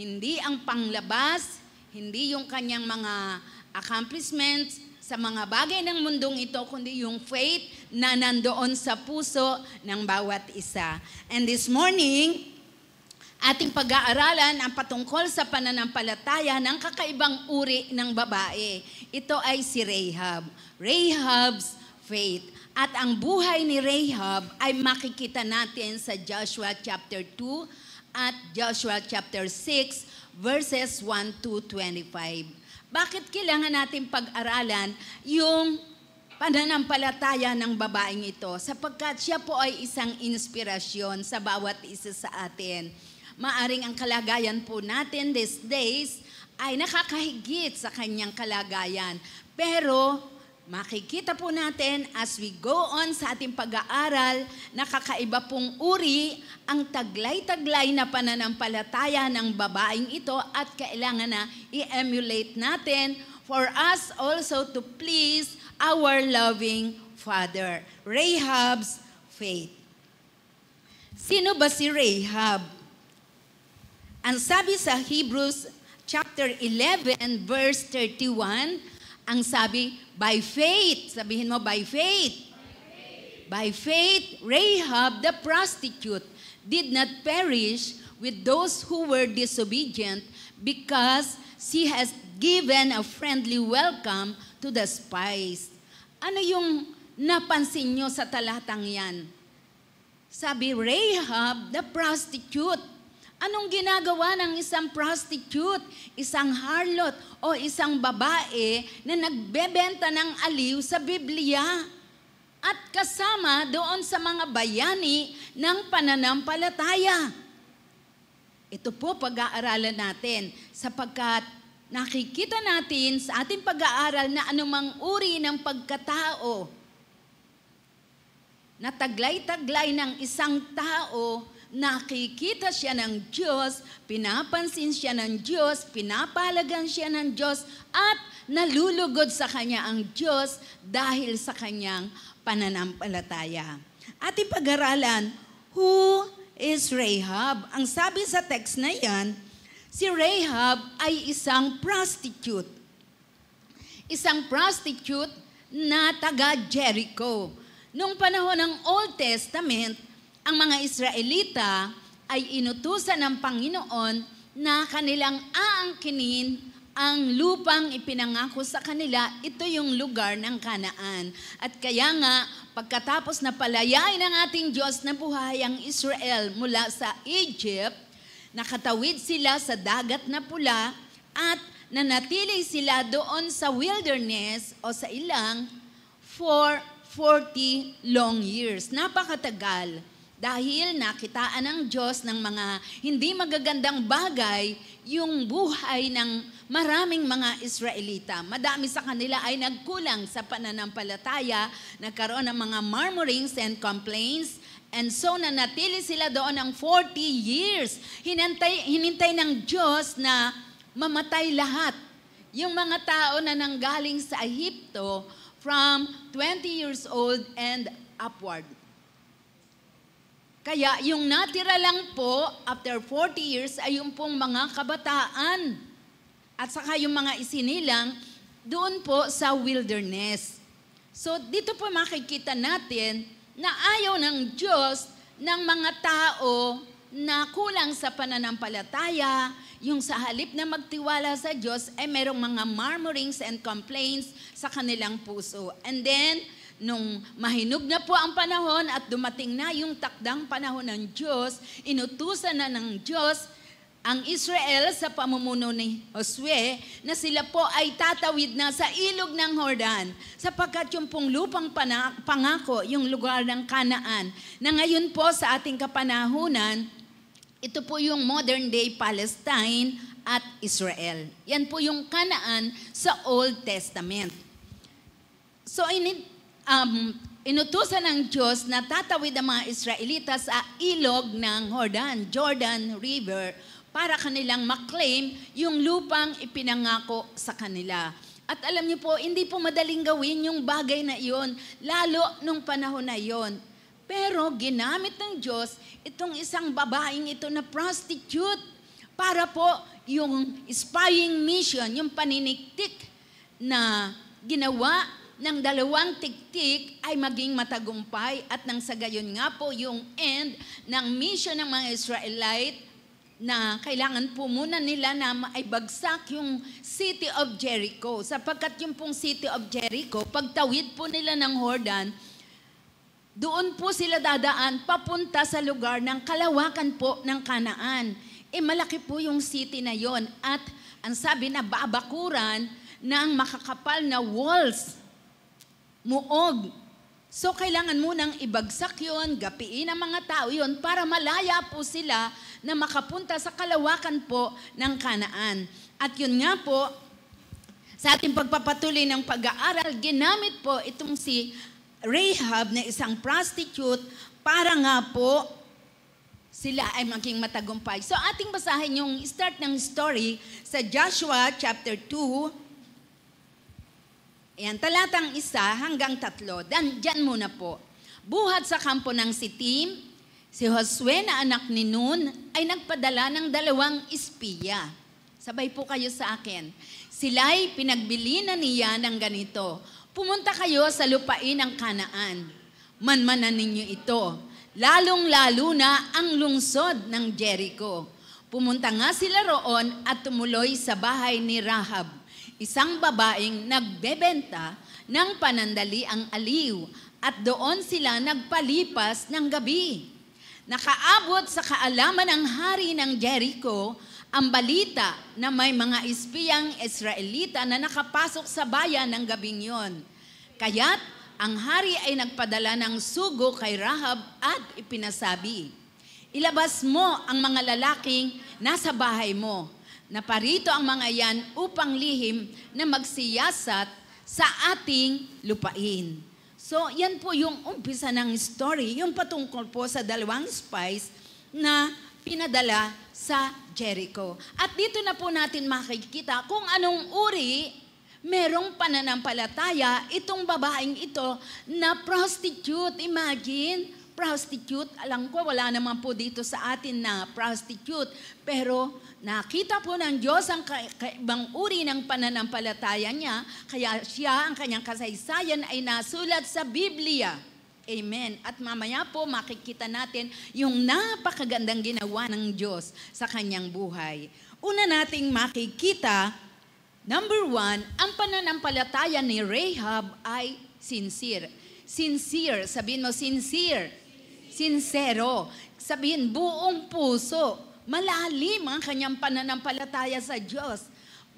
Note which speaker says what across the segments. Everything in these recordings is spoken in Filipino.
Speaker 1: Hindi ang panglabas, hindi yung kanyang mga accomplishments sa mga bagay ng mundong ito, kundi yung faith na nandoon sa puso ng bawat isa. And this morning, ating pag-aaralan ang patungkol sa pananampalataya ng kakaibang uri ng babae. Ito ay si Rahab. Rahab's faith. At ang buhay ni Rahab ay makikita natin sa Joshua chapter 2 at Joshua chapter 6 verses 1 to 25. Bakit kailangan natin pag-aralan yung pananampalataya ng babaeng ito? Sapagkat siya po ay isang inspirasyon sa bawat isa sa atin. Maaring ang kalagayan po natin these days ay nakakahigit sa kanyang kalagayan. Pero makikita po natin as we go on sa ating pag-aaral, nakakaiba pong uri ang taglay-taglay na pananampalataya ng babaeng ito at kailangan na i-emulate natin for us also to please our loving Father. Rahab's faith. Sino ba si Rahab? Ang sabi sa Hebrews chapter 11 verse 31, ang sabi, by faith, sabihin mo, by faith. By faith, Rahab the prostitute did not perish with those who were disobedient because she has given a friendly welcome to the spies. Ano yung napansin nyo sa talatang yan? Sabi, Rahab the prostitute Anong ginagawa ng isang prostitute, isang harlot, o isang babae na nagbebenta ng aliw sa Biblia? At kasama doon sa mga bayani ng pananampalataya. Ito po pag-aaralan natin sapagkat nakikita natin sa ating pag-aaral na anumang uri ng pagkatao na taglay-taglay ng isang tao nakikita siya ng Diyos, pinapansin siya ng Diyos, pinapalagan siya ng Diyos, at nalulugod sa kanya ang Diyos dahil sa kanyang pananampalataya. Ating pag-aralan, who is Rahab? Ang sabi sa text na yan, si Rahab ay isang prostitute. Isang prostitute na taga Jericho. Noong panahon ng Old Testament, ang mga Israelita ay inutusan ng Panginoon na kanilang aangkinin ang lupang ipinangako sa kanila, ito yung lugar ng Kanaan. At kaya nga, pagkatapos na palayain ng ating Diyos na buhay ang Israel mula sa Egypt, nakatawid sila sa dagat na pula at nanatili sila doon sa wilderness o sa ilang for 40 long years. Napakatagal. Dahil nakitaan ng Diyos ng mga hindi magagandang bagay yung buhay ng maraming mga Israelita. Madami sa kanila ay nagkulang sa pananampalataya, nagkaroon ng mga murmurings and complaints, and so nanatili sila doon ng 40 years. Hinantay, hinintay ng Diyos na mamatay lahat. Yung mga tao na nanggaling sa Ehipto from 20 years old and upward. Kaya yung natira lang po after 40 years ay yung pong mga kabataan. At saka yung mga isinilang doon po sa wilderness. So dito po makikita natin na ayaw ng Diyos ng mga tao na kulang sa pananampalataya, yung sa halip na magtiwala sa Diyos, ay merong mga murmurings and complaints sa kanilang puso. And then, nung mahinog na po ang panahon at dumating na yung takdang panahon ng Diyos, inutusan na ng Diyos ang Israel sa pamumuno ni Josue na sila po ay tatawid na sa ilog ng Jordan sapagkat yung pong lupang pangako, yung lugar ng Kanaan na ngayon po sa ating kapanahunan, ito po yung modern day Palestine at Israel. Yan po yung Kanaan sa Old Testament. So, in, um, inutusan ng Diyos na tatawid ang mga Israelita sa ilog ng Jordan, Jordan River, para kanilang maklaim yung lupang ipinangako sa kanila. At alam niyo po, hindi po madaling gawin yung bagay na iyon, lalo nung panahon na iyon. Pero ginamit ng Diyos itong isang babaeng ito na prostitute para po yung spying mission, yung paniniktik na ginawa ng dalawang tiktik ay maging matagumpay at nang sa gayon nga po yung end ng mission ng mga Israelite na kailangan po muna nila na ay bagsak yung city of Jericho. Sapagkat yung pong city of Jericho, pagtawid po nila ng Jordan, doon po sila dadaan papunta sa lugar ng kalawakan po ng Kanaan. Eh malaki po yung city na yon at ang sabi na babakuran ng makakapal na walls, muog, So, kailangan munang ibagsak yon, gapiin ang mga tao yon para malaya po sila na makapunta sa kalawakan po ng kanaan. At yun nga po, sa ating pagpapatuloy ng pag-aaral, ginamit po itong si Rahab na isang prostitute para nga po sila ay maging matagumpay. So ating basahin yung start ng story sa Joshua chapter 2, Ayan, talatang isa hanggang tatlo. Dan, dyan muna po. Buhat sa kampo ng Sitim, si Josue na anak ni Nun ay nagpadala ng dalawang espiya. Sabay po kayo sa akin. Sila'y pinagbili na niya ng ganito. Pumunta kayo sa lupain ng kanaan. Manmanan ninyo ito. Lalong-lalo na ang lungsod ng Jericho. Pumunta nga sila roon at tumuloy sa bahay ni Rahab isang babaeng nagbebenta ng panandali ang aliw at doon sila nagpalipas ng gabi. Nakaabot sa kaalaman ng hari ng Jericho ang balita na may mga espiyang Israelita na nakapasok sa bayan ng gabing yon. Kaya't ang hari ay nagpadala ng sugo kay Rahab at ipinasabi, Ilabas mo ang mga lalaking nasa bahay mo Naparito ang mga yan upang lihim na magsiyasat sa ating lupain. So, yan po yung umpisa ng story, yung patungkol po sa dalawang spies na pinadala sa Jericho. At dito na po natin makikita kung anong uri merong pananampalataya itong babaeng ito na prostitute. Imagine, prostitute. Alam ko, wala naman po dito sa atin na prostitute. Pero Nakita po ng Diyos ang kaibang uri ng pananampalataya niya, kaya siya, ang kanyang kasaysayan ay nasulat sa Biblia. Amen. At mamaya po makikita natin yung napakagandang ginawa ng Diyos sa kanyang buhay. Una nating makikita, number one, ang pananampalataya ni Rahab ay sincere. Sincere, sabihin mo sincere. Sincero. Sabihin buong puso Malalim ang kanyang pananampalataya sa Diyos.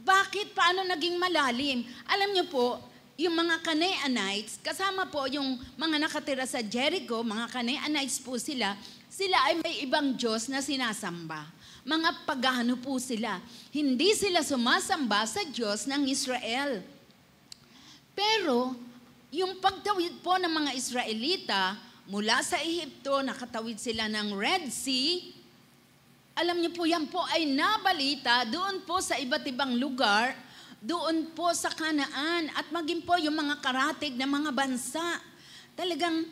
Speaker 1: Bakit? Paano naging malalim? Alam niyo po, yung mga Canaanites, kasama po yung mga nakatira sa Jericho, mga Canaanites po sila, sila ay may ibang Diyos na sinasamba. Mga pagano po sila. Hindi sila sumasamba sa Diyos ng Israel. Pero, yung pagtawid po ng mga Israelita, mula sa Ehipto, nakatawid sila ng Red Sea, alam niyo po, yan po ay nabalita doon po sa iba't ibang lugar, doon po sa Kanaan, at maging po yung mga karatig na mga bansa. Talagang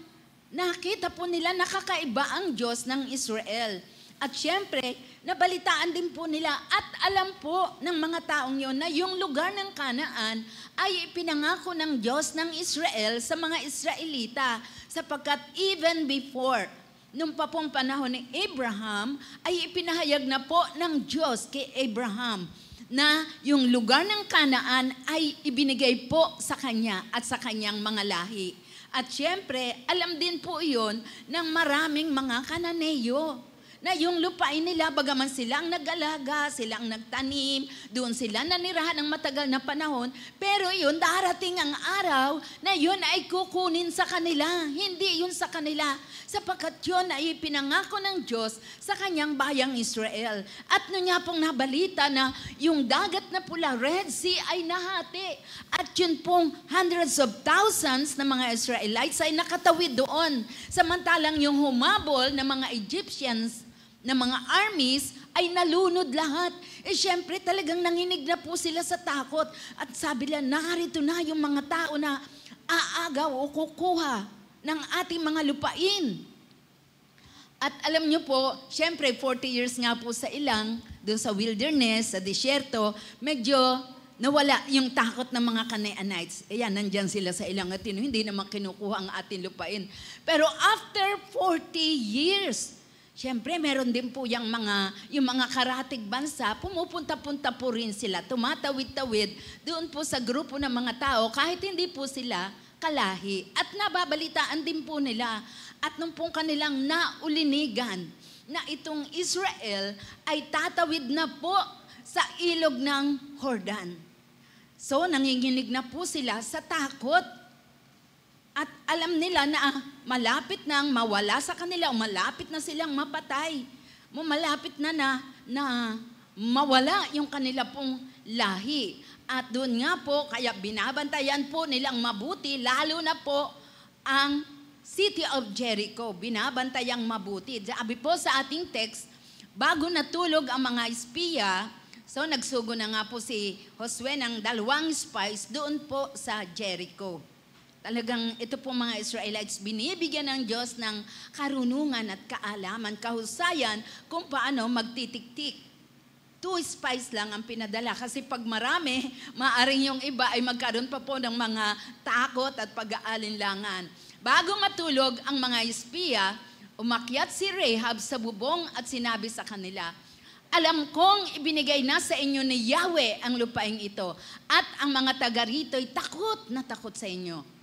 Speaker 1: nakita po nila nakakaiba ang Diyos ng Israel. At syempre, nabalitaan din po nila at alam po ng mga taong yon na yung lugar ng Kanaan ay ipinangako ng Diyos ng Israel sa mga Israelita sapagkat even before nung pa pong panahon ni Abraham, ay ipinahayag na po ng Diyos kay Abraham na yung lugar ng Kanaan ay ibinigay po sa kanya at sa kanyang mga lahi. At syempre, alam din po iyon ng maraming mga Kananeyo na yung lupain nila, bagaman sila ang nag-alaga, sila ang nagtanim, doon sila nanirahan ng matagal na panahon, pero yun, darating ang araw na yun ay kukunin sa kanila. Hindi yun sa kanila, sapagkat yun ay pinangako ng Diyos sa kanyang bayang Israel. At no niya pong nabalita na yung dagat na pula, Red Sea, ay nahati. At yun pong hundreds of thousands na mga Israelites ay nakatawid doon. Samantalang yung humabol na mga Egyptians, na mga armies ay nalunod lahat. Eh syempre talagang nanginig na po sila sa takot. At sabi nila, narito na yung mga tao na aagaw o kukuha ng ating mga lupain. At alam niyo po, syempre 40 years nga po sa ilang, doon sa wilderness, sa disyerto, medyo nawala yung takot ng mga Canaanites. Ayan, nandyan sila sa ilang atino. Hindi naman kinukuha ang ating lupain. Pero after 40 years, Siyempre, meron din po yung mga, yung mga karatig bansa, pumupunta-punta po rin sila, tumatawid-tawid doon po sa grupo ng mga tao, kahit hindi po sila kalahi. At nababalitaan din po nila. At nung pong kanilang naulinigan, na itong Israel ay tatawid na po sa ilog ng Jordan. So, nanginginig na po sila sa takot at alam nila na malapit nang mawala sa kanila o malapit na silang mapatay. Malapit na na, na mawala yung kanila pong lahi. At doon nga po, kaya binabantayan po nilang mabuti, lalo na po ang city of Jericho. Binabantayang mabuti. Sabi po sa ating text, bago natulog ang mga espiya, so nagsugo na nga po si Josue ng dalawang spies doon po sa Jericho. Talagang ito po mga Israelites, binibigyan ng Diyos ng karunungan at kaalaman, kahusayan kung paano magtitiktik. Two spies lang ang pinadala kasi pag marami, maaring yung iba ay magkaroon pa po ng mga takot at pag-aalinlangan. Bago matulog ang mga espiya, umakyat si Rahab sa bubong at sinabi sa kanila, alam kong ibinigay na sa inyo ni Yahweh ang lupaing ito at ang mga taga rito'y takot na takot sa inyo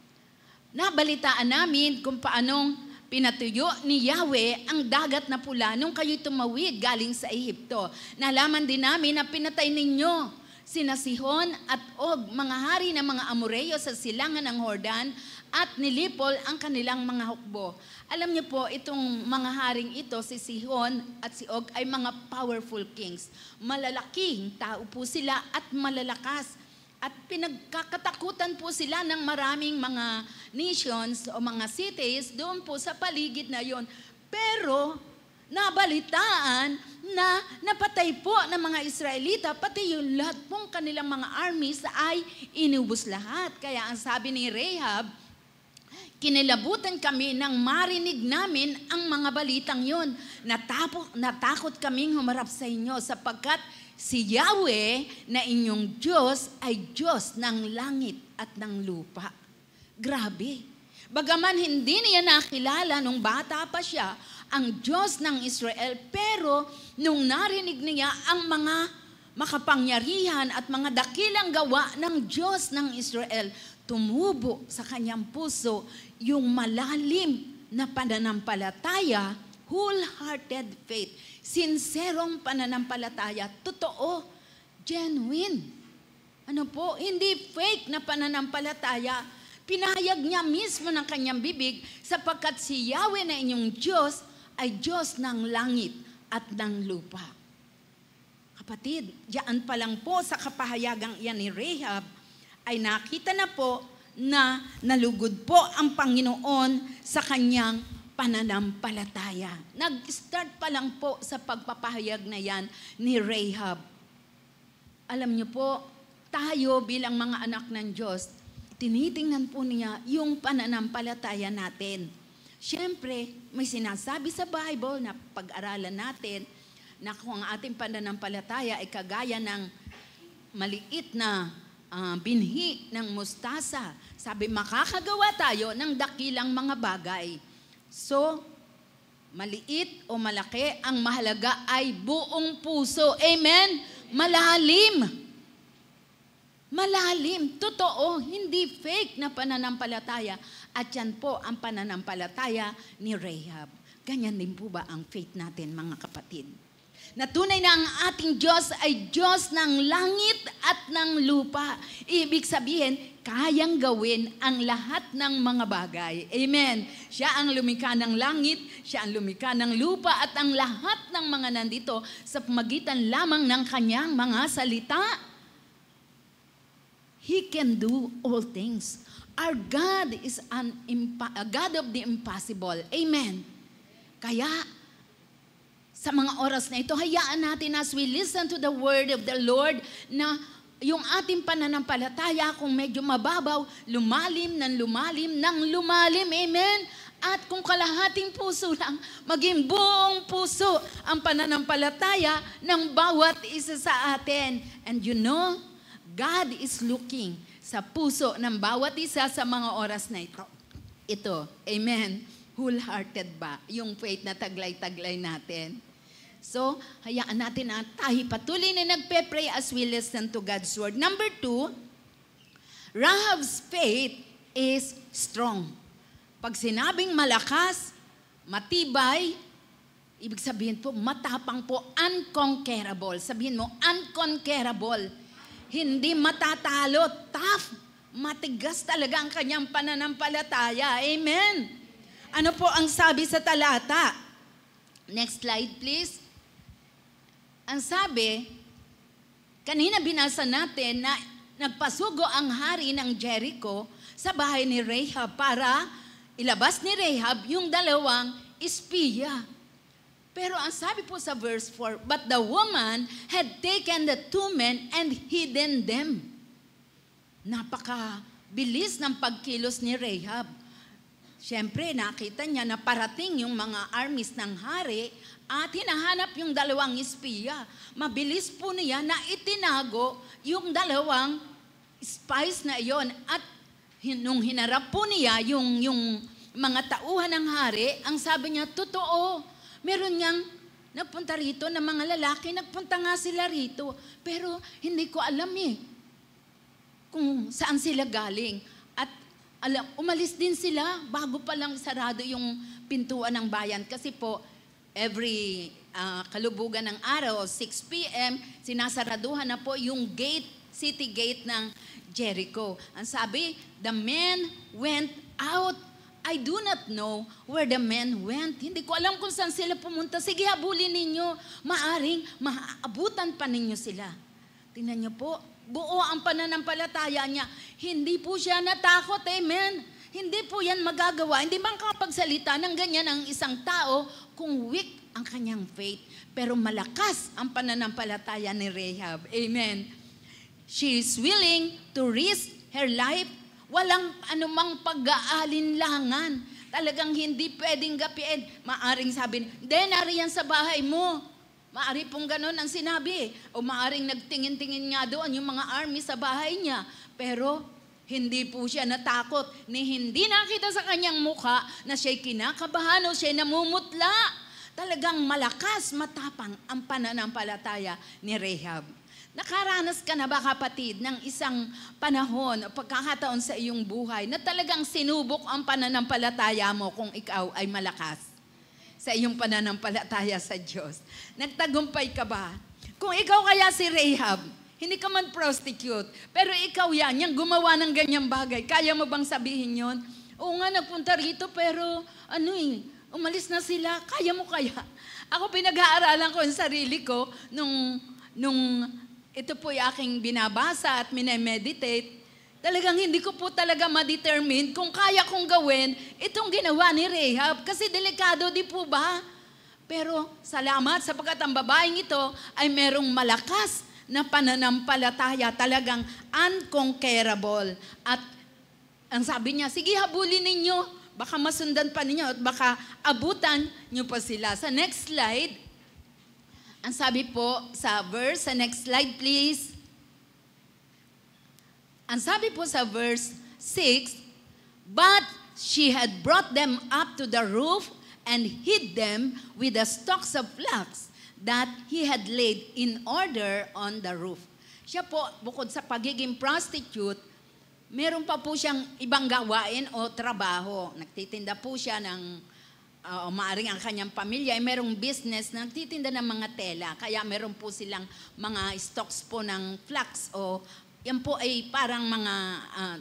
Speaker 1: nabalitaan namin kung paanong pinatuyo ni Yahweh ang dagat na pula nung kayo tumawid galing sa Ehipto. Nalaman din namin na pinatay ninyo sina Sihon at Og, mga hari ng mga Amoreyo sa silangan ng Hordan at nilipol ang kanilang mga hukbo. Alam niyo po, itong mga haring ito, si Sihon at si Og, ay mga powerful kings. Malalaking tao po sila at malalakas at pinagkakatakutan po sila ng maraming mga nations o mga cities doon po sa paligid na yon. Pero nabalitaan na napatay po ng mga Israelita, pati yung lahat pong kanilang mga armies ay inubos lahat. Kaya ang sabi ni Rahab, kinilabutan kami nang marinig namin ang mga balitang yon. Natapok, natakot kaming humarap sa inyo sapagkat Si Yahweh na inyong Diyos ay Diyos ng langit at ng lupa. Grabe. Bagaman hindi niya nakilala nung bata pa siya ang Diyos ng Israel, pero nung narinig niya ang mga makapangyarihan at mga dakilang gawa ng Diyos ng Israel, tumubo sa kanyang puso yung malalim na pananampalataya, wholehearted faith sinserong pananampalataya, totoo, genuine. Ano po, hindi fake na pananampalataya. Pinahayag niya mismo ng kanyang bibig sapagkat si Yahweh na inyong Diyos ay Diyos ng langit at ng lupa. Kapatid, diyan pa lang po sa kapahayagang iyan ni Rahab ay nakita na po na nalugod po ang Panginoon sa kanyang pananampalataya. Nag-start pa lang po sa pagpapahayag na yan ni Rahab. Alam niyo po, tayo bilang mga anak ng Diyos, tinitingnan po niya yung pananampalataya natin. Siyempre, may sinasabi sa Bible na pag-aralan natin na kung ang ating pananampalataya ay kagaya ng maliit na uh, binhi ng mustasa. Sabi, makakagawa tayo ng dakilang mga bagay. So, maliit o malaki, ang mahalaga ay buong puso. Amen? Malalim. Malalim. Totoo, hindi fake na pananampalataya. At yan po ang pananampalataya ni Rahab. Ganyan din po ba ang faith natin, mga kapatid? Na tunay na ang ating Diyos ay Diyos ng langit at ng lupa. Ibig sabihin, kayang gawin ang lahat ng mga bagay. Amen. Siya ang lumikha ng langit, siya ang lumikha ng lupa at ang lahat ng mga nandito sa pamagitan lamang ng kanyang mga salita. He can do all things. Our God is an impa- God of the impossible. Amen. Kaya sa mga oras na ito, hayaan natin as we listen to the word of the Lord na yung ating pananampalataya kung medyo mababaw, lumalim ng lumalim ng lumalim. Amen? At kung kalahating puso lang, maging buong puso ang pananampalataya ng bawat isa sa atin. And you know, God is looking sa puso ng bawat isa sa mga oras na ito. Ito, amen. Wholehearted ba? Yung faith na taglay-taglay natin. So, hayaan natin na tayo patuloy na nagpe-pray as we listen to God's Word. Number two, Rahab's faith is strong. Pag sinabing malakas, matibay, ibig sabihin po, matapang po, unconquerable. Sabihin mo, unconquerable. Hindi matatalo, tough, matigas talaga ang kanyang pananampalataya. Amen. Ano po ang sabi sa talata? Next slide, please. Ang sabi, kanina binasa natin na nagpasugo ang hari ng Jericho sa bahay ni Rahab para ilabas ni Rahab yung dalawang espiya. Pero ang sabi po sa verse 4, But the woman had taken the two men and hidden them. Napaka bilis ng pagkilos ni Rahab. Siyempre, nakita niya na parating yung mga armies ng hari at hinahanap yung dalawang espiya. Mabilis po niya na itinago yung dalawang spies na iyon. At nung hinarap po niya yung, yung mga tauhan ng hari, ang sabi niya, totoo, meron niyang nagpunta rito na mga lalaki, nagpunta nga sila rito. Pero hindi ko alam eh kung saan sila galing. At alam, umalis din sila bago pa lang sarado yung pintuan ng bayan. Kasi po, every uh, kalubugan ng araw, 6 p.m., sinasaraduhan na po yung gate, city gate ng Jericho. Ang sabi, the men went out I do not know where the men went. Hindi ko alam kung saan sila pumunta. Sige, habulin ninyo. Maaring maabutan pa ninyo sila. Tingnan niyo po, buo ang pananampalataya niya. Hindi po siya natakot, amen. Hindi po yan magagawa. Hindi man kapagsalita ng ganyan ang isang tao kung weak ang kanyang faith. Pero malakas ang pananampalataya ni Rahab. Amen. She is willing to risk her life Walang anumang pag-aalinlangan. Talagang hindi pwedeng gapiin. Maaring sabi, hindi, nariyan sa bahay mo. Maari pong ganun ang sinabi. O maaring nagtingin-tingin nga doon yung mga army sa bahay niya. Pero hindi po siya natakot ni hindi nakita sa kanyang mukha na siya'y kinakabahan o siya'y namumutla. Talagang malakas, matapang ang pananampalataya ni Rahab. Nakaranas ka na ba kapatid ng isang panahon o pagkakataon sa iyong buhay na talagang sinubok ang pananampalataya mo kung ikaw ay malakas sa iyong pananampalataya sa Diyos? Nagtagumpay ka ba? Kung ikaw kaya si Rahab, hindi ka man prostitute, pero ikaw yan, yung gumawa ng ganyang bagay, kaya mo bang sabihin yon? Oo nga, nagpunta rito, pero ano eh, umalis na sila, kaya mo kaya? Ako pinag-aaralan ko yung sarili ko nung, nung ito po yung aking binabasa at minemeditate, talagang hindi ko po talaga ma-determine kung kaya kong gawin itong ginawa ni Rahab. Kasi delikado di po ba? Pero salamat sapagkat ang babaeng ito ay merong malakas na pananampalataya, talagang unconquerable. At ang sabi niya, sige habulin ninyo, baka masundan pa ninyo at baka abutan niyo pa sila. Sa next slide, ang sabi po sa verse, sa next slide please. Ang sabi po sa verse 6, But she had brought them up to the roof and hid them with the stalks of flax that he had laid in order on the roof. Siya po, bukod sa pagiging prostitute, meron pa po siyang ibang gawain o trabaho. Nagtitinda po siya ng uh, maaring ang kanyang pamilya ay merong business na nagtitinda ng mga tela. Kaya meron po silang mga stocks po ng flax o yan po ay parang mga uh,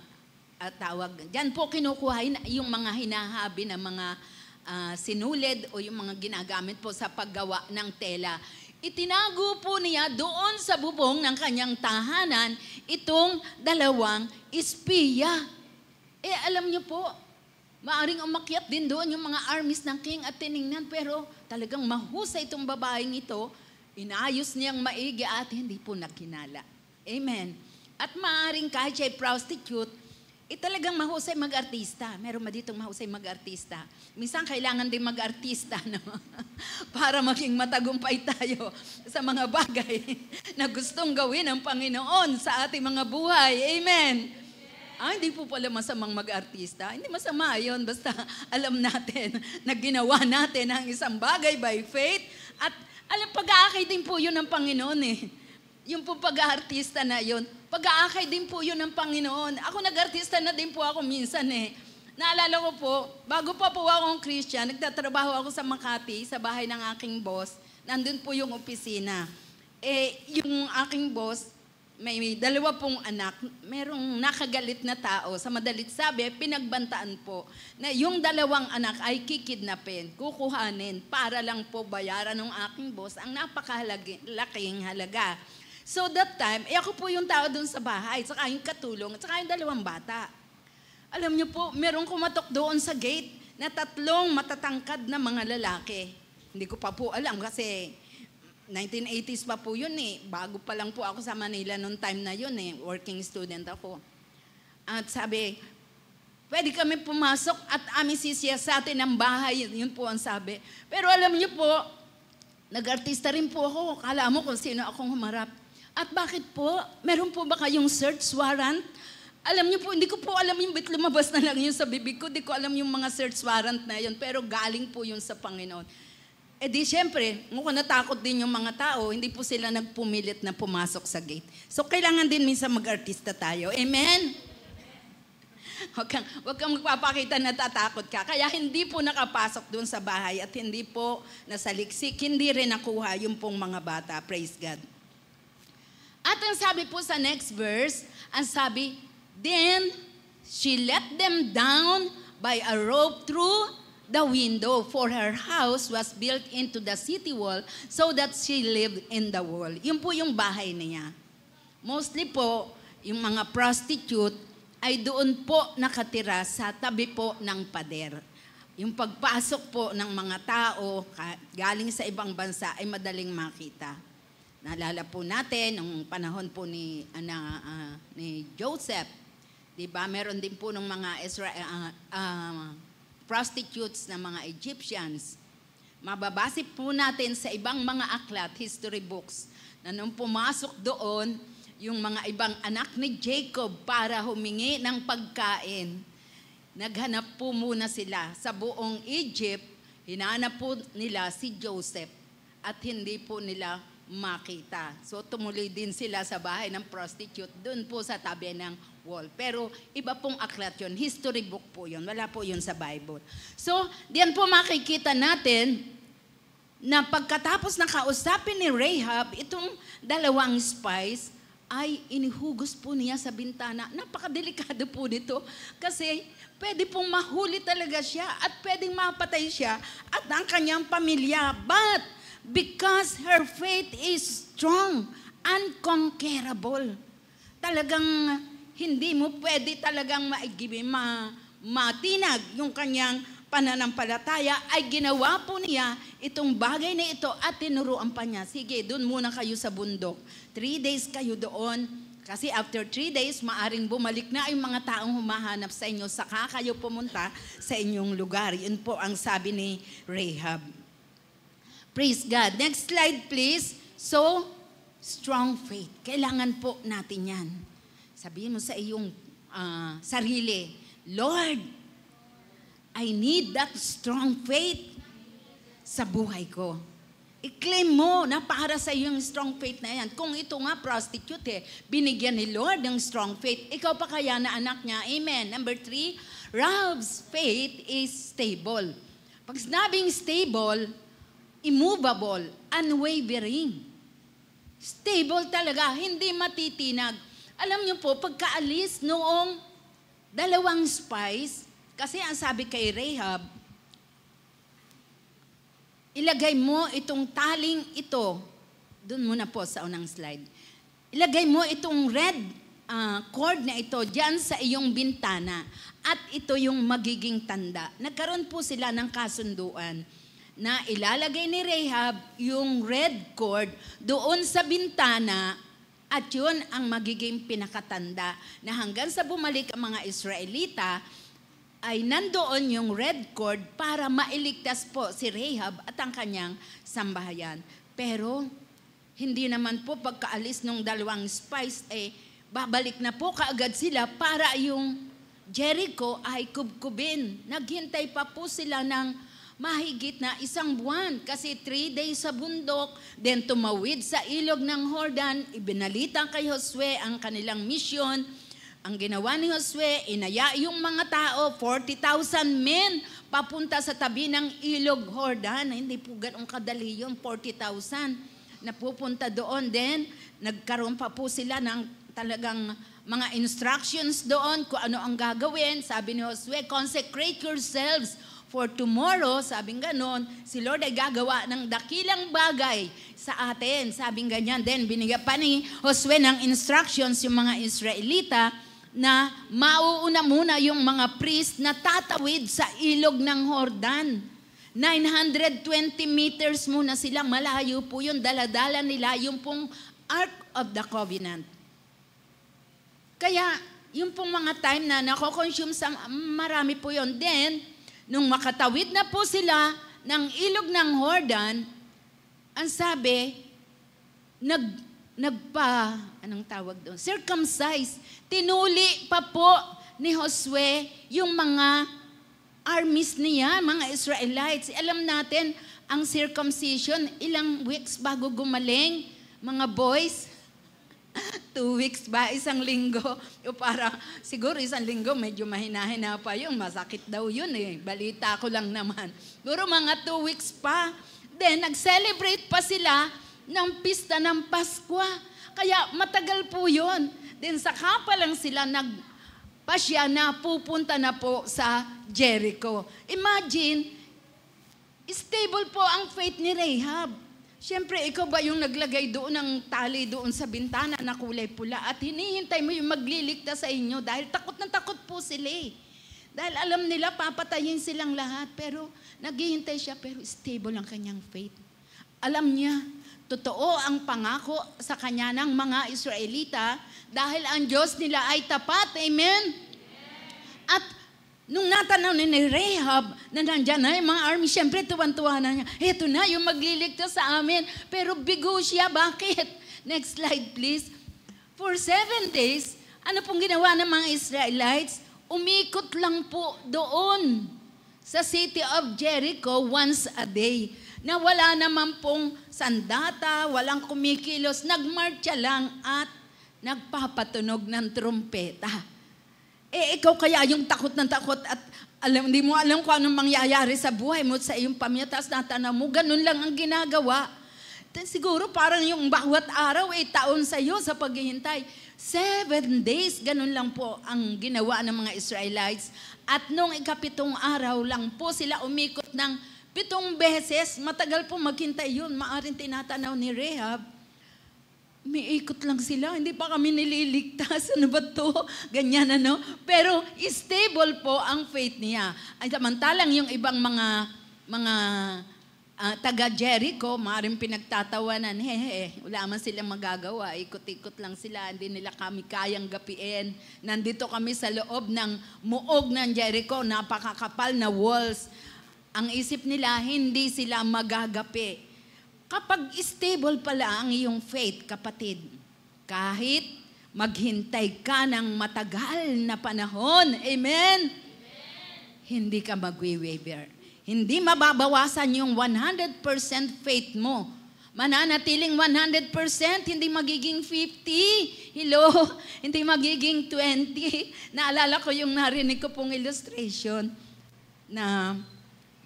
Speaker 1: tawag. Diyan po kinukuha yung mga hinahabi ng mga uh, sinulid o yung mga ginagamit po sa paggawa ng tela. Itinago po niya doon sa bubong ng kanyang tahanan itong dalawang espiya. Eh alam niyo po, Maaring umakyat din doon yung mga armies ng king at tiningnan pero talagang mahusay itong babaeng ito. Inayos niyang maigi at hindi po nakinala. Amen. At maaring kahit siya prostitute, eh talagang mahusay mag-artista. Meron ba ditong mahusay mag-artista? Minsan kailangan din mag-artista no? para maging matagumpay tayo sa mga bagay na gustong gawin ng Panginoon sa ating mga buhay. Amen. Ah, hindi po pala masamang mag-artista. Hindi masama yon Basta alam natin na ginawa natin ang isang bagay by faith. At alam, pag-aakay din po yun ng Panginoon eh. Yung po pag-aartista na yon, pag-aakay din po yun ng Panginoon. Ako nag-artista na din po ako minsan eh. Naalala ko po, bago pa po akong Christian, nagtatrabaho ako sa Makati, sa bahay ng aking boss. Nandun po yung opisina. Eh, yung aking boss, may, may dalawa pong anak, merong nakagalit na tao. Sa madalit sabi, pinagbantaan po na yung dalawang anak ay kikidnapin, kukuhanin para lang po bayaran ng aking boss ang napakalaking halaga. So that time, eh ako po yung tao doon sa bahay, saka yung katulong, at saka yung dalawang bata. Alam niyo po, merong kumatok doon sa gate na tatlong matatangkad na mga lalaki. Hindi ko pa po alam kasi 1980s pa po yun eh. Bago pa lang po ako sa Manila noong time na yun eh. Working student ako. At sabi, pwede kami pumasok at aming sisiya sa atin ang bahay. Yun po ang sabi. Pero alam niyo po, nag-artista rin po ako. Kala mo kung sino akong humarap. At bakit po? Meron po ba kayong search warrant? Alam niyo po, hindi ko po alam yung bit lumabas na lang yun sa bibig ko. Hindi ko alam yung mga search warrant na yun. Pero galing po yun sa Panginoon. Eh di syempre, mukhang natakot din yung mga tao, hindi po sila nagpumilit na pumasok sa gate. So kailangan din minsan mag-artista tayo. Amen? Huwag kang, huwag kang magpapakita na tatakot ka. Kaya hindi po nakapasok doon sa bahay at hindi po nasaliksik, hindi rin nakuha yung pong mga bata. Praise God. At ang sabi po sa next verse, ang sabi, Then she let them down by a rope through the window, for her house was built into the city wall so that she lived in the wall. Yun po yung bahay niya. Mostly po, yung mga prostitute ay doon po nakatira sa tabi po ng pader. Yung pagpasok po ng mga tao galing sa ibang bansa ay madaling makita. Naalala po natin, nung panahon po ni, ana, uh, ni Joseph, di ba, meron din po ng mga Israel, uh, uh, prostitutes na mga Egyptians. Mababase po natin sa ibang mga aklat, history books, na nung pumasok doon, yung mga ibang anak ni Jacob para humingi ng pagkain, naghanap po muna sila sa buong Egypt, hinanap po nila si Joseph at hindi po nila makita. So tumuloy din sila sa bahay ng prostitute doon po sa tabi ng wall. Pero iba pong aklat yon, history book po yon, wala po yon sa Bible. So diyan po makikita natin na pagkatapos na kausapin ni Rahab, itong dalawang spies, ay inihugos po niya sa bintana. Napakadelikado po nito kasi pwede pong mahuli talaga siya at pwedeng mapatay siya at ang kanyang pamilya. But because her faith is strong, unconquerable. Talagang hindi mo pwede talagang maigibi, ma, matinag yung kanyang pananampalataya ay ginawa po niya itong bagay na ito at tinuruan pa niya. Sige, doon muna kayo sa bundok. Three days kayo doon. Kasi after three days, maaring bumalik na yung mga taong humahanap sa inyo. Saka kayo pumunta sa inyong lugar. Yun po ang sabi ni Rahab. Praise God. Next slide, please. So, strong faith. Kailangan po natin yan. Sabihin mo sa iyong uh, sarili, Lord, I need that strong faith sa buhay ko. I-claim mo na para sa yung strong faith na yan. Kung ito nga prostitute eh, binigyan ni Lord ng strong faith, ikaw pa kaya na anak niya. Amen. Number three, Rahab's faith is stable. Pag sinabing stable, immovable, unwavering. Stable talaga, hindi matitinag. Alam niyo po, pagkaalis noong dalawang spies, kasi ang sabi kay Rahab, ilagay mo itong taling ito, doon muna po sa unang slide, ilagay mo itong red uh, cord na ito dyan sa iyong bintana at ito yung magiging tanda. Nagkaroon po sila ng kasunduan na ilalagay ni Rahab yung red cord doon sa bintana At yun ang magiging pinakatanda na hanggang sa bumalik ang mga Israelita, ay nandoon yung red cord para mailigtas po si Rahab at ang kanyang sambahayan. Pero hindi naman po pagkaalis ng dalawang spies, eh, babalik na po kaagad sila para yung Jericho ay kubkubin. Naghintay pa po sila ng mahigit na isang buwan kasi three days sa bundok, then tumawid sa ilog ng Jordan, ibinalita kay Josue ang kanilang mission. Ang ginawa ni Josue, inaya yung mga tao, 40,000 men, papunta sa tabi ng ilog Jordan. Hindi po ganun kadali yun, 40,000 napupunta doon. Then, nagkaroon pa po sila ng talagang mga instructions doon kung ano ang gagawin. Sabi ni Josue, consecrate yourselves for tomorrow, sabing ganon, si Lord ay gagawa ng dakilang bagay sa atin. Sabing ganyan. Then, binigyan pa ni Josue ng instructions yung mga Israelita na mauuna muna yung mga priest na tatawid sa ilog ng Jordan 920 meters muna sila, malayo po yun, daladala nila yung pong Ark of the Covenant. Kaya, yung pong mga time na nako-consume sa marami po yun. Then, nung makatawid na po sila ng ilog ng Jordan, ang sabi, nag, nagpa, anong tawag doon? Circumcise. Tinuli pa po ni Josue yung mga armies niya, mga Israelites. Alam natin, ang circumcision, ilang weeks bago gumaling, mga boys, two weeks ba, isang linggo, o para, siguro isang linggo, medyo mahina-hina pa yun, masakit daw yun eh, balita ko lang naman. Siguro mga two weeks pa, then nag-celebrate pa sila ng pista ng Paskwa. Kaya matagal po yun. Then saka pa lang sila nag pasya na pupunta na po sa Jericho. Imagine, stable po ang faith ni Rahab. Siyempre, ikaw ba yung naglagay doon ng tali doon sa bintana na kulay pula at hinihintay mo yung magliligtas sa inyo dahil takot na takot po sila eh. Dahil alam nila papatayin silang lahat pero naghihintay siya pero stable ang kanyang faith. Alam niya, totoo ang pangako sa kanya ng mga Israelita dahil ang Diyos nila ay tapat. Amen? At nung natanaw ni Rahab na nandyan na yung mga army, siyempre tuwan-tuwa na niya, eto na yung magliligtas sa amin. Pero bigo siya, bakit? Next slide please. For seven days, ano pong ginawa ng mga Israelites? Umikot lang po doon sa city of Jericho once a day na wala naman pong sandata, walang kumikilos, nagmarcha lang at nagpapatunog ng trumpeta. Eh, ikaw kaya yung takot ng takot at alam, hindi mo alam kung anong mangyayari sa buhay mo, sa iyong pamilya, tapos natanaw mo, ganun lang ang ginagawa. Then, siguro parang yung bawat araw ay eh, taon sa iyo sa paghihintay. Seven days, ganun lang po ang ginawa ng mga Israelites. At nung ikapitong araw lang po sila umikot ng pitong beses. Matagal po maghintay yun. Maaring tinatanaw ni Rehab Umiikot lang sila, hindi pa kami nililigtas. Ano ba to? Ganyan ano. Pero stable po ang faith niya. Ay samantalang yung ibang mga mga uh, taga Jericho, maaaring pinagtatawanan, hehe, wala man silang magagawa, ikot-ikot lang sila, hindi nila kami kayang gapiin. Nandito kami sa loob ng muog ng Jericho, napakakapal na walls. Ang isip nila, hindi sila magagapi. Kapag stable pala ang iyong faith, kapatid, kahit maghintay ka ng matagal na panahon, amen? amen. Hindi ka magwi-waver. Hindi mababawasan yung 100% faith mo. Mananatiling 100%, hindi magiging 50. Hello? Hindi magiging 20. Naalala ko yung narinig ko pong illustration na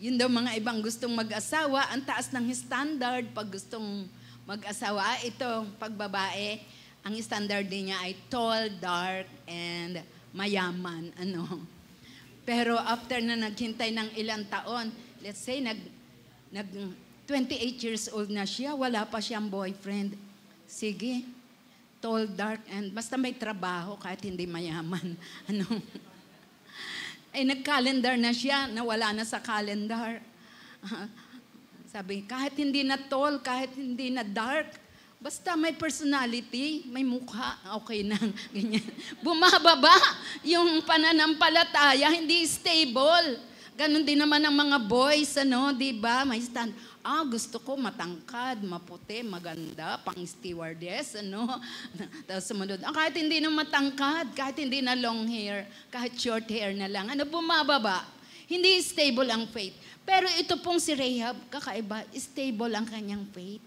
Speaker 1: yun daw mga ibang gustong mag-asawa, ang taas ng standard pag gustong mag-asawa. Ah, ito, pagbabae, ang standard din niya ay tall, dark, and mayaman. Ano. Pero after na naghintay ng ilang taon, let's say nag, nag 28 years old na siya, wala pa siyang boyfriend. Sige, tall, dark, and basta may trabaho kahit hindi mayaman. Ano? Ay nag-calendar na siya, nawala na sa calendar. Sabi, kahit hindi na tall, kahit hindi na dark, Basta may personality, may mukha, okay na, ganyan. Bumababa yung pananampalataya, hindi stable. Ganon din naman ang mga boys, ano, di ba? May stand, ah, gusto ko matangkad, maputi, maganda, pang stewardess, ano. Tapos sumunod, ah, kahit hindi na matangkad, kahit hindi na long hair, kahit short hair na lang, ano, bumababa. Hindi stable ang faith. Pero ito pong si Rahab, kakaiba, stable ang kanyang faith.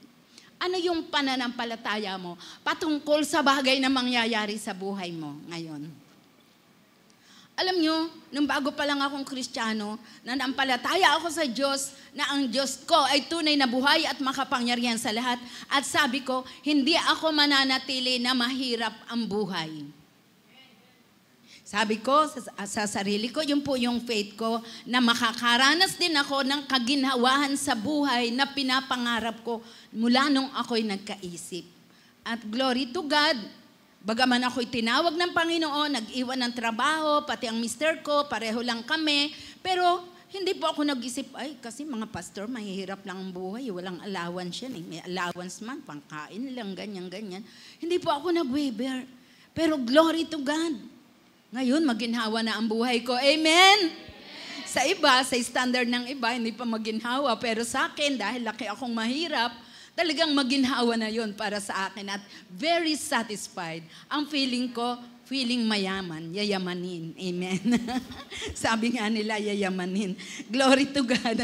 Speaker 1: Ano yung pananampalataya mo patungkol sa bagay na mangyayari sa buhay mo ngayon? Alam nyo, nung bago pa lang akong kristyano, nanampalataya ako sa Diyos na ang Diyos ko ay tunay na buhay at makapangyarihan sa lahat. At sabi ko, hindi ako mananatili na mahirap ang buhay. Sabi ko sa, sa sarili ko, yun po yung faith ko, na makakaranas din ako ng kaginhawahan sa buhay na pinapangarap ko mula nung ako'y nagkaisip. At glory to God, bagaman ako'y tinawag ng Panginoon, nag-iwan ng trabaho, pati ang mister ko, pareho lang kami, pero hindi po ako nag-isip, ay, kasi mga pastor, mahihirap lang ang buhay, walang allowance yan eh. May allowance man, pangkain lang, ganyan, ganyan. Hindi po ako nag-waver. Pero glory to God. Ngayon, maginhawa na ang buhay ko. Amen? Sa iba, sa standard ng iba, hindi pa maginhawa. Pero sa akin, dahil laki akong mahirap, talagang maginhawa na yon para sa akin at very satisfied. Ang feeling ko, feeling mayaman, yayamanin. Amen. Sabi nga nila, yayamanin. Glory to God.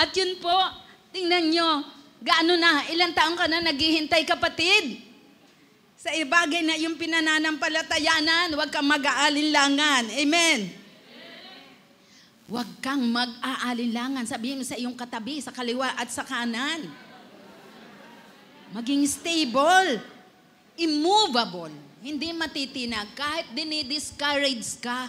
Speaker 1: at yun po, tingnan nyo, gaano na, ilang taong ka na naghihintay kapatid? Sa ibagay na yung pinananampalatayanan, huwag kang mag-aalinlangan. Amen. Huwag kang mag-aalinlangan. Sabihin mo sa iyong katabi, sa kaliwa at sa kanan. Maging stable. Immovable. Hindi matitinag. Kahit dinidiscourage ka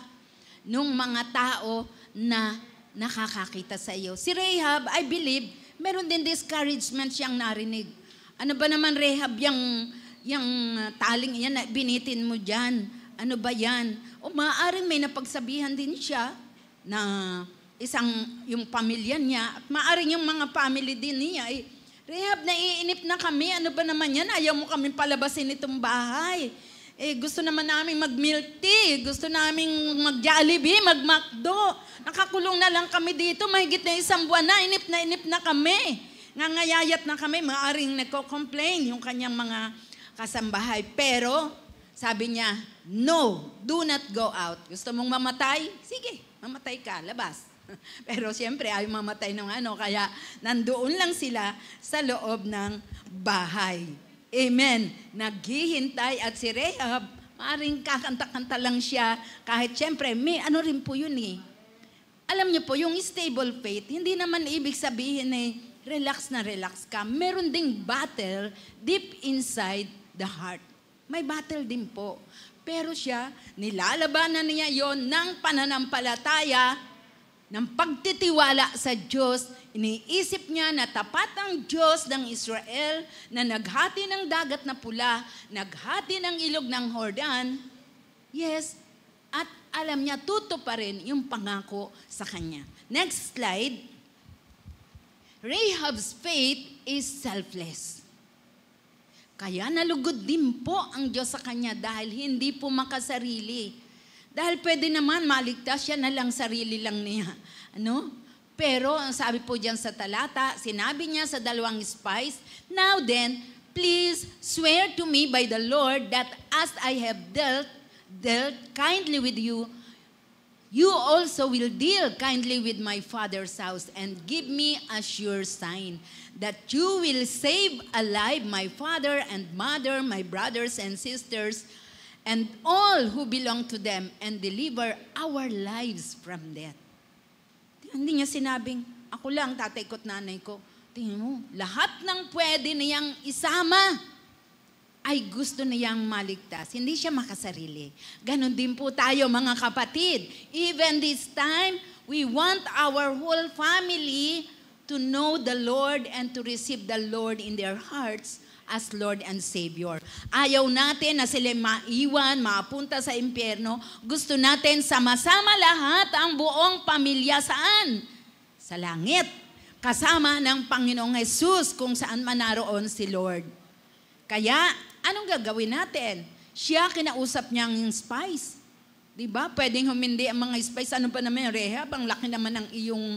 Speaker 1: nung mga tao na nakakakita sa iyo. Si Rahab, I believe, meron din discouragement siyang narinig. Ano ba naman Rahab yung yung taling yan, binitin mo dyan. Ano ba yan? O maaaring may napagsabihan din siya na isang yung pamilya niya at maaaring yung mga family din niya ay Rehab, naiinip na kami. Ano ba naman yan? Ayaw mo kami palabasin itong bahay. Eh, gusto naman namin mag-milk. Gusto namin mag-jollibee, mag-McDo. Nakakulong na lang kami dito. Mahigit na isang buwan na. Inip na inip na kami. Ngangayayat na kami. Maaring nagko-complain yung kanyang mga kasambahay. Pero, sabi niya, no, do not go out. Gusto mong mamatay? Sige, mamatay ka, labas. Pero siyempre, ayaw mamatay ng ano, kaya nandoon lang sila sa loob ng bahay. Amen. Naghihintay at si Rehab, maaaring kakanta-kanta lang siya, kahit siyempre, may ano rin po yun eh. Alam niyo po, yung stable faith, hindi naman ibig sabihin eh, relax na relax ka. Meron ding battle deep inside the heart. May battle din po. Pero siya, nilalabanan niya yon ng pananampalataya, ng pagtitiwala sa Diyos. Iniisip niya na tapat ang Diyos ng Israel na naghati ng dagat na pula, naghati ng ilog ng Hordan. Yes, at alam niya, tuto pa rin yung pangako sa kanya. Next slide. Rahab's faith is selfless. Kaya nalugod din po ang Diyos sa kanya dahil hindi po makasarili. Dahil pwede naman maligtas siya na lang sarili lang niya. Ano? Pero ang sabi po diyan sa talata, sinabi niya sa dalawang spies, Now then, please swear to me by the Lord that as I have dealt, dealt kindly with you, you also will deal kindly with my father's house and give me a sure sign that you will save alive my father and mother, my brothers and sisters, and all who belong to them, and deliver our lives from death. Hindi niya sinabing, ako lang, tatay ko't nanay ko. Tingnan mo, lahat ng pwede niyang isama ay gusto niyang maligtas. Hindi siya makasarili. Ganon din po tayo mga kapatid. Even this time, we want our whole family to know the Lord and to receive the Lord in their hearts as Lord and Savior. Ayaw natin na sila maiwan, mapunta sa impyerno. Gusto natin sama-sama lahat ang buong pamilya saan? Sa langit. kasama ng Panginoong Jesus kung saan man naroon si Lord. Kaya, anong gagawin natin? Siya kinausap niya ang spies. Di ba? Pwedeng humindi ang mga spies. Ano pa naman, Rehab? Ang laki naman ng iyong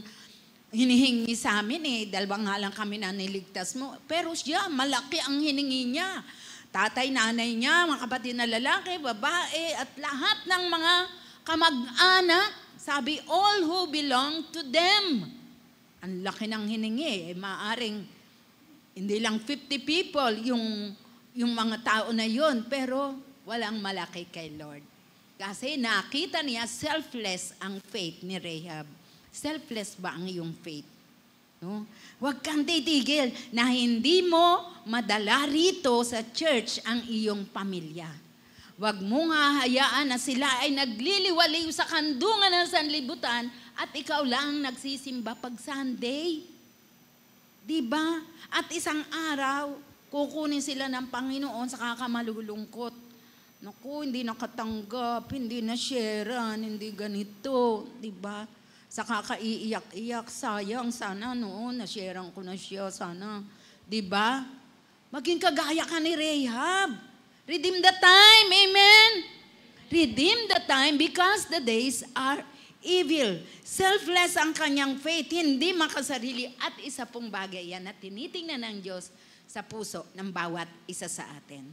Speaker 1: hinihingi sa amin eh. Dalawang nga lang kami na niligtas mo. Pero siya, malaki ang hiningi niya. Tatay, nanay niya, mga kapatid na lalaki, babae, at lahat ng mga kamag-anak, sabi, all who belong to them. Ang laki ng hiningi. Eh, maaring hindi lang 50 people yung, yung mga tao na yon pero walang malaki kay Lord. Kasi nakita niya selfless ang faith ni Rahab. Selfless ba ang iyong faith? No? Huwag kang titigil na hindi mo madala rito sa church ang iyong pamilya. Huwag mong hahayaan na sila ay nagliliwaliw sa kandungan ng sanlibutan at ikaw lang nagsisimba pag Sunday. Di ba? At isang araw, kukunin sila ng Panginoon sa kakamalulungkot. Naku, hindi nakatanggap, hindi na sharean, hindi ganito, di ba? Sa kakaiiyak-iyak, sayang, sana noon, na-sharean ko na siya, sana. Di ba? Maging kagaya ka ni Rahab. Redeem the time, amen? Redeem the time because the days are evil. Selfless ang kanyang faith, hindi makasarili. At isa pong bagay yan na tinitingnan ng Diyos sa puso ng bawat isa sa atin.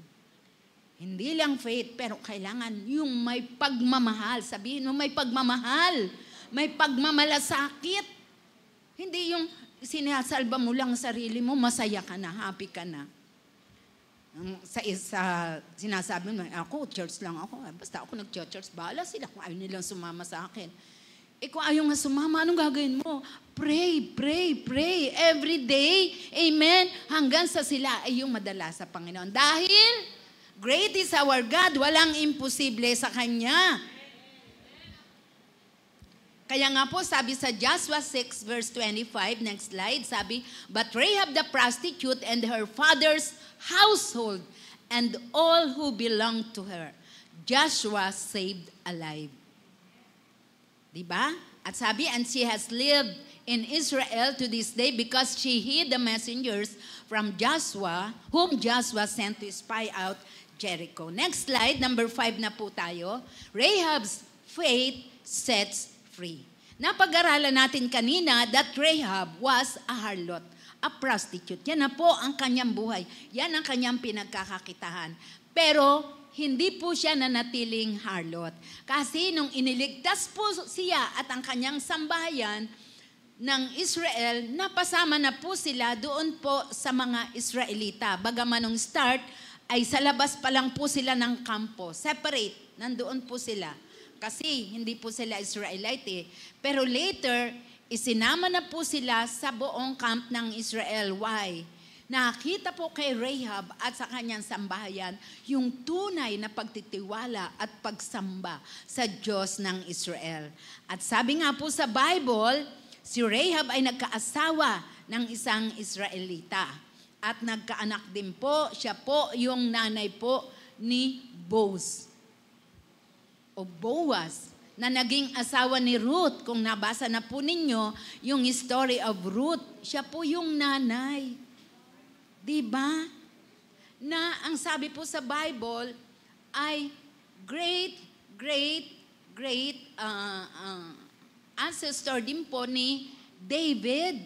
Speaker 1: Hindi lang faith, pero kailangan yung may pagmamahal. Sabihin mo, may pagmamahal. May pagmamalasakit. Hindi yung sinasalba mo lang sarili mo, masaya ka na, happy ka na. Sa isa, sinasabi mo, ako, church lang ako. Basta ako nag-church, bahala sila kung ayaw nilang sumama sa akin. Eh kung ayaw nga sumama, anong gagawin mo? Pray, pray, pray every day. Amen. Hanggang sa sila ay yung madala sa Panginoon. Dahil great is our God, walang imposible sa Kanya. Kaya nga po sabi sa Joshua 6 verse 25, next slide, sabi, But Rahab the prostitute and her father's household and all who belonged to her, Joshua saved alive. Diba? At sabi, and she has lived in Israel to this day because she hid the messengers from Joshua, whom Joshua sent to spy out Jericho. Next slide, number five na po tayo. Rahab's faith sets free. Napag-aralan natin kanina that Rahab was a harlot, a prostitute. Yan na po ang kanyang buhay. Yan ang kanyang pinagkakakitahan. Pero hindi po siya nanatiling harlot. Kasi nung iniligtas po siya at ang kanyang sambahayan ng Israel, napasama na po sila doon po sa mga Israelita. Bagaman nung start, ay sa labas pa lang po sila ng kampo. Separate. Nandoon po sila. Kasi hindi po sila Israelite eh. Pero later, isinama na po sila sa buong camp ng Israel. Why? Nakita po kay Rahab at sa kanyang sambahayan yung tunay na pagtitiwala at pagsamba sa Diyos ng Israel. At sabi nga po sa Bible, si Rahab ay nagkaasawa ng isang Israelita. At nagkaanak din po, siya po yung nanay po ni Boaz o Boaz na naging asawa ni Ruth. Kung nabasa na po ninyo yung story of Ruth, siya po yung nanay. Di ba? Na ang sabi po sa Bible ay great, great, great uh, uh, ancestor din po ni David.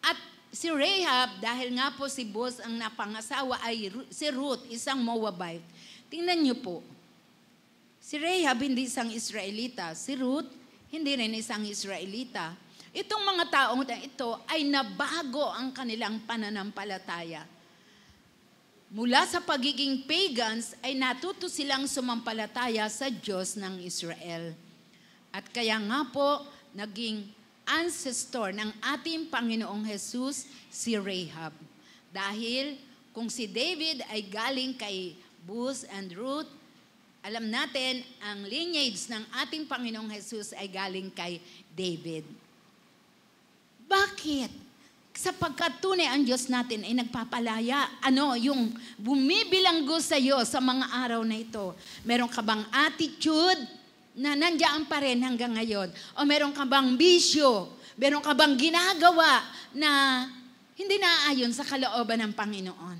Speaker 1: At si Rahab, dahil nga po si Boaz ang napangasawa ay si Ruth, isang Moabite. Tingnan niyo po, Si Rahab hindi isang Israelita. Si Ruth hindi rin isang Israelita. Itong mga taong ito ay nabago ang kanilang pananampalataya. Mula sa pagiging pagans ay natuto silang sumampalataya sa Diyos ng Israel. At kaya nga po, naging ancestor ng ating Panginoong Jesus si Rahab. Dahil kung si David ay galing kay Booz and Ruth, alam natin, ang lineage ng ating Panginoong Jesus ay galing kay David. Bakit? Sapagkat tunay ang Diyos natin ay nagpapalaya. Ano, yung bumibilanggo sa iyo sa mga araw na ito. Meron ka bang attitude na nandiyan pa rin hanggang ngayon? O meron ka bang bisyo? Meron ka bang ginagawa na hindi naaayon sa kalooban ng Panginoon?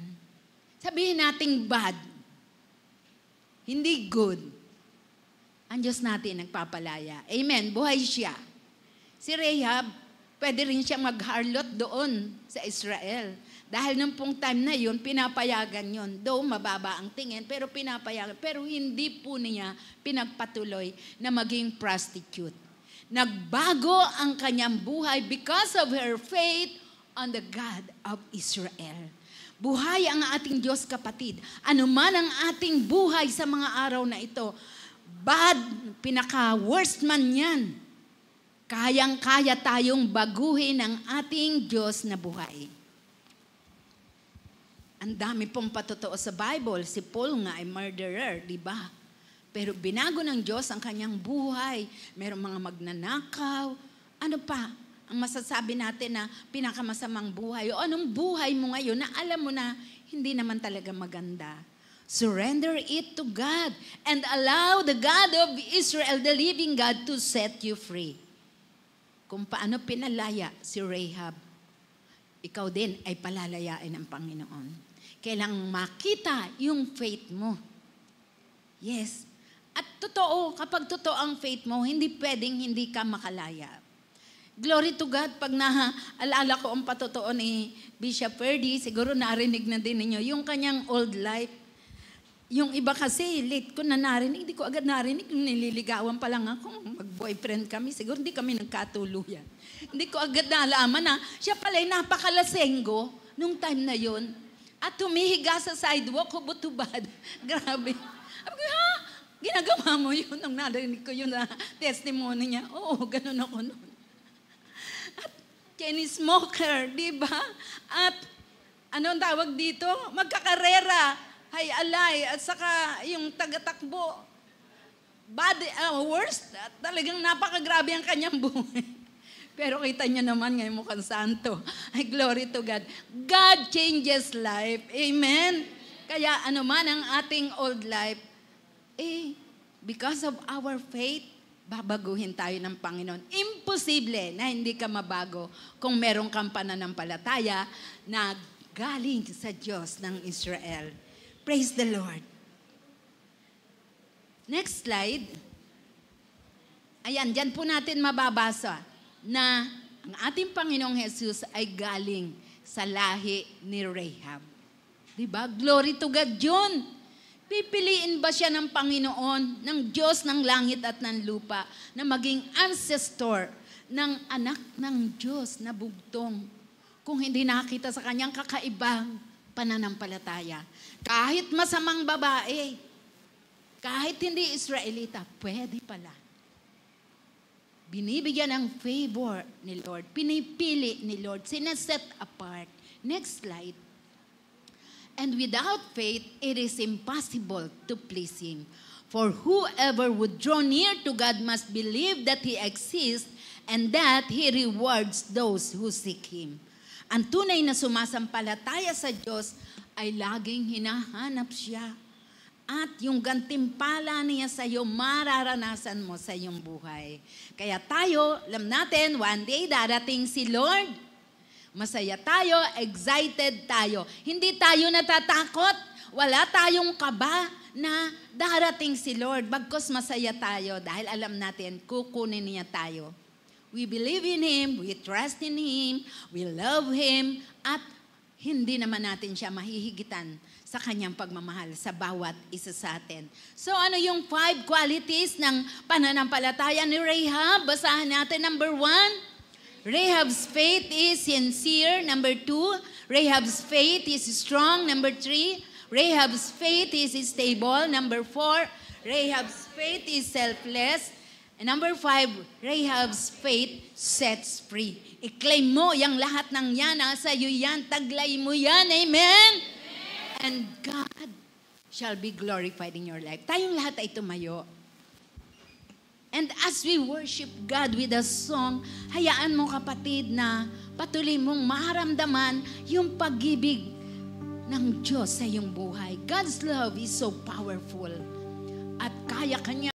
Speaker 1: Sabihin nating bad. Hindi good. Ang Diyos natin nagpapalaya. Amen. Buhay siya. Si Rahab, pwede rin siya magharlot doon sa Israel. Dahil nung pong time na yun, pinapayagan yun. Though mababa ang tingin, pero pinapayagan. Pero hindi po niya pinagpatuloy na maging prostitute. Nagbago ang kanyang buhay because of her faith on the God of Israel. Buhay ang ating Diyos kapatid. Ano man ang ating buhay sa mga araw na ito, bad, pinaka-worst man yan. Kayang-kaya tayong baguhin ang ating Diyos na buhay. Ang dami pong patotoo sa Bible. Si Paul nga ay murderer, di ba? Pero binago ng Diyos ang kanyang buhay. Merong mga magnanakaw. Ano pa? Ang masasabi natin na pinakamasamang buhay. O anong buhay mo ngayon na alam mo na hindi naman talaga maganda. Surrender it to God and allow the God of Israel, the living God, to set you free. Kung paano pinalaya si Rahab, ikaw din ay palalayain ng Panginoon. Kailang makita yung faith mo. Yes. At totoo, kapag totoo ang faith mo, hindi pwedeng hindi ka makalaya. Glory to God, pag naaalala ko ang patotoo ni Bishop Ferdy, siguro narinig na din ninyo, yung kanyang old life, yung iba kasi, late ko na narinig, hindi ko agad narinig, nililigawan pa lang ako, mag-boyfriend kami, siguro hindi kami nagkatuluyan. Hindi ko agad nalaman na siya pala ay napakalasengo nung time na yon at humihiga sa sidewalk, hubot-hubad. Grabe. Sabi ko, ha? Ginagawa mo yun nung narinig ko yun na testimony niya. Oo, ganun ako noon. At Kenny Smoker, di ba? At anong tawag dito? Magkakarera. Hay alay. At saka yung tagatakbo. Bad, uh, worst. Talagang napakagrabe ang kanyang buhay. Pero kita niyo naman ngayon mukhang santo. Ay, glory to God. God changes life. Amen? Kaya ano man ang ating old life, eh, because of our faith, babaguhin tayo ng Panginoon. Imposible na hindi ka mabago kung meron kang pananampalataya na galing sa Diyos ng Israel. Praise the Lord. Next slide. Ayan, dyan po natin mababasa na ang ating Panginoong Jesus ay galing sa lahi ni Rahab. Diba? Glory to God yun. Pipiliin ba siya ng Panginoon, ng Diyos ng langit at ng lupa, na maging ancestor ng anak ng Diyos na bugtong kung hindi nakita sa kanyang kakaibang pananampalataya. Kahit masamang babae, kahit hindi Israelita, pwede pala binibigyan ng favor ni Lord, pinipili ni Lord, sinaset apart. Next slide. And without faith, it is impossible to please Him. For whoever would draw near to God must believe that He exists and that He rewards those who seek Him. Ang tunay na sumasampalataya sa Diyos ay laging hinahanap siya at yung gantimpala niya sa iyo, mararanasan mo sa iyong buhay. Kaya tayo, alam natin, one day darating si Lord. Masaya tayo, excited tayo. Hindi tayo natatakot. Wala tayong kaba na darating si Lord. Bagkos masaya tayo dahil alam natin, kukunin niya tayo. We believe in Him, we trust in Him, we love Him, at hindi naman natin siya mahihigitan sa kanyang pagmamahal sa bawat isa sa atin. So ano yung five qualities ng pananampalataya ni Rahab? Basahan natin. Number one, Rahab's faith is sincere. Number two, Rahab's faith is strong. Number three, Rahab's faith is stable. Number four, Rahab's faith is selfless. And number five, Rahab's faith sets free. I-claim mo yung lahat ng yan. Nasa iyo yan. Taglay mo yan. Amen? and God shall be glorified in your life. Tayong lahat ay tumayo. And as we worship God with a song, hayaan mo kapatid na patuloy mong maharamdaman yung pag-ibig ng Diyos sa iyong buhay. God's love is so powerful. At kaya kanya